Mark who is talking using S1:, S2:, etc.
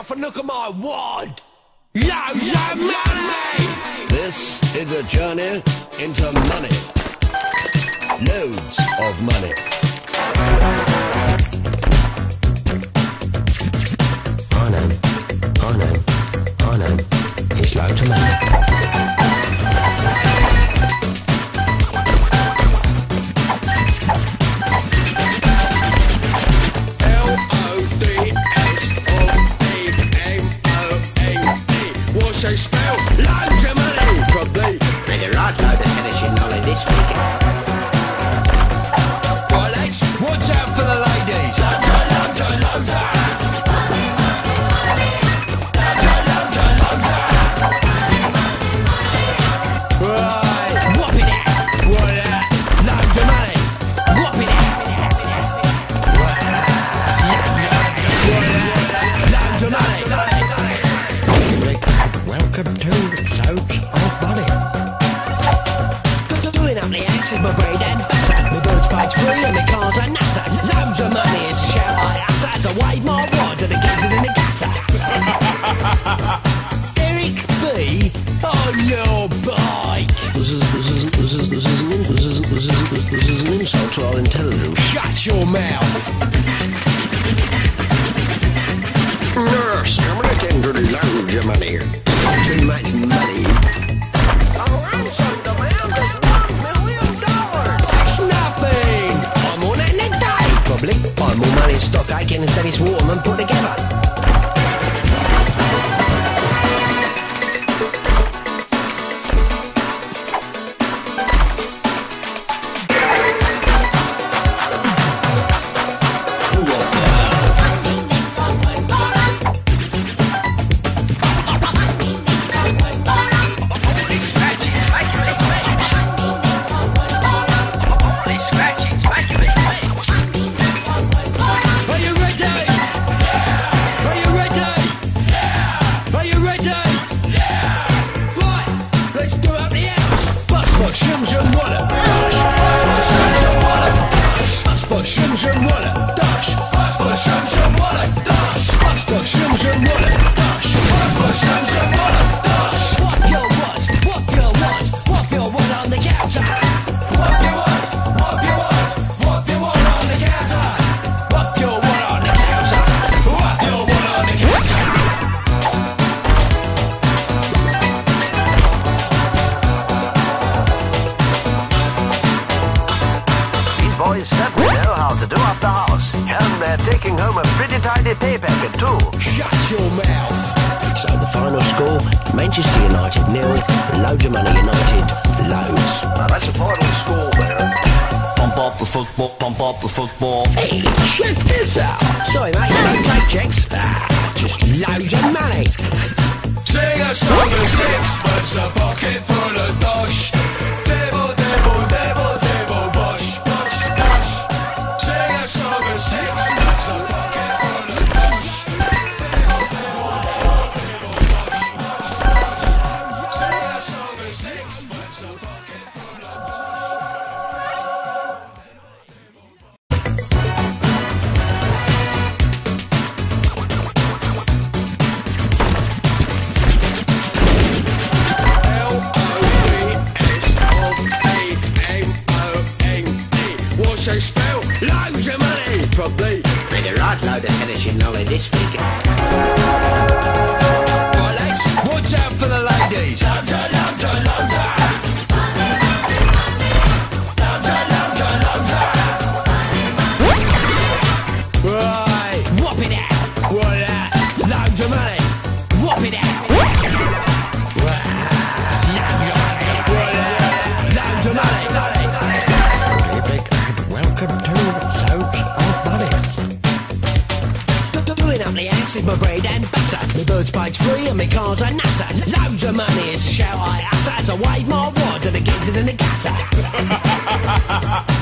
S1: mouth and look at my wad. Loads of money!
S2: This is a journey into money. Loads of money.
S3: I know, I know, I know. It's loads of money.
S1: Free and my car's a nutter. Loads of money is shout I utter I wave my wad to the geezers in the gutter. Eric B on your bike.
S2: This is this is this is this is this is this is this is an insult to our intelligence.
S1: Shut your mouth.
S2: Yes, I'm getting to loads of money.
S3: And Dennis Waterman put together.
S4: Know how to do up the house. And they're taking home a pretty tidy pay packet too.
S1: Shut your mouth.
S3: So the final score, Manchester United nil, loads of money United, loads.
S4: Now that's a final score there.
S5: Pump up the football, pump up the football.
S3: Hey, check this out. Sorry mate, you don't take checks. Ah, just loads of money.
S1: Sing a song of sixpence, Money, probably.
S3: With a right load of finishing knowledge this week.
S1: Lads, what's out for the ladies? Loads of, loads and. My bird's page free and my car's a nutter. Loads of money is shout I utter as I wave my wad to the geezers in the gutter.